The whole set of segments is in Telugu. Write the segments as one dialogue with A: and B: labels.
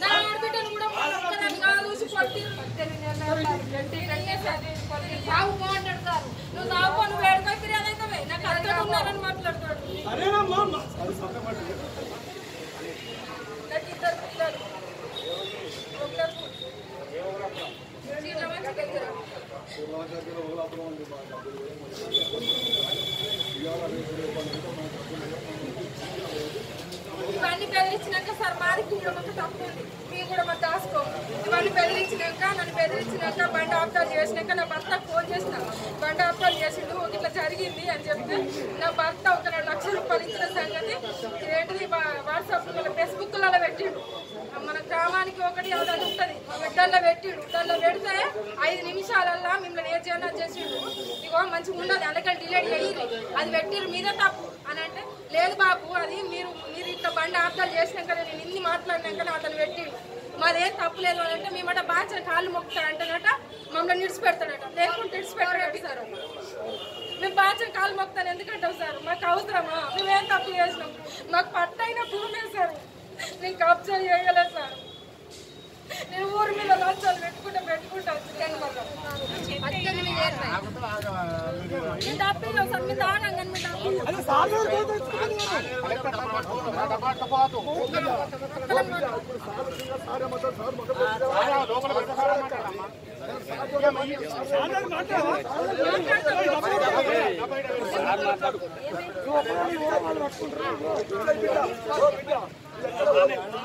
A: मैं ఇవన్నీ పెళ్ళిచ్చినాక సార్ మాది కూడా మాకు తప్పు ఉంది. మీ కూడా మా దాసుకో. ఇవన్నీ పెళ్ళిచ్చినాక నన్ను బెదిరించినాక బండి ఆప్తాలు చేసినాక నా భర్త ఫోన్ చేసిన. బండి ఆప్తాలు చేసిండు ఇట్లా జరిగింది అని చెప్తే నా భర్త ఒక రెండు లక్షల రూపాయలు ఇచ్చిన గ్రామానికి ఒకటి ఏదైనా ఉంటుంది. దానిలో పెట్టిండు. దానిలో పెడితే ఐదు నిమిషాలల్లా మిమ్మల్ని ఏ చేయనా చేసిండు? ఇగో మంచిగా ఉన్నది. అందుకని డిలేట్ అయ్యింది అది పెట్టిరు మీదే తప్పు. అని అంటే లేదు బాబు అది మీరు మీరు ఇట్లా బండి ఆర్థాలు చేసినాక నేను ఇన్ని మాట్లాడినాక అతను పెట్టిండు. మాదేం తప్పు లేదు అని అంటే మేమట బాగా కాళ్ళు మొక్కుతాడంటనట మమ్మల్ని నిడిచిపెడతాడట. లేకుంటే నిడిచిపెట్టాడట సార్. మేము బాగా కాలు మొక్కుతాను ఎందుకంటాం సార్? మాకు అవసరమా? మేమేం తప్పు చేసినాం? మాకు పట్టైన భూమే సార్. నేను కబ్జా చేయలేదు సార్. మీరు చేరినాయి. మీరు తప్పిలో సార్ మీరు దానంగా మీరు తప్పిలో
B: నువ్వు నీకు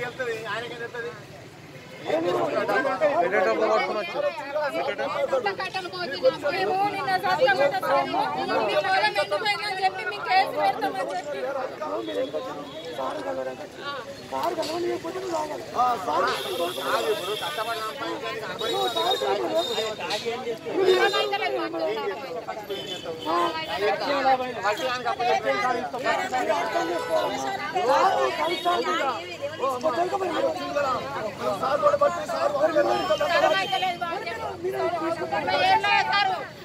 B: వెళ్తుంది ఆయనకి వెళ్తుంది
A: మేము నిన్న సత్యమంట సార్ మీ పొలం ఎందుకు పోయిందని సార్ మేము చేయం సార్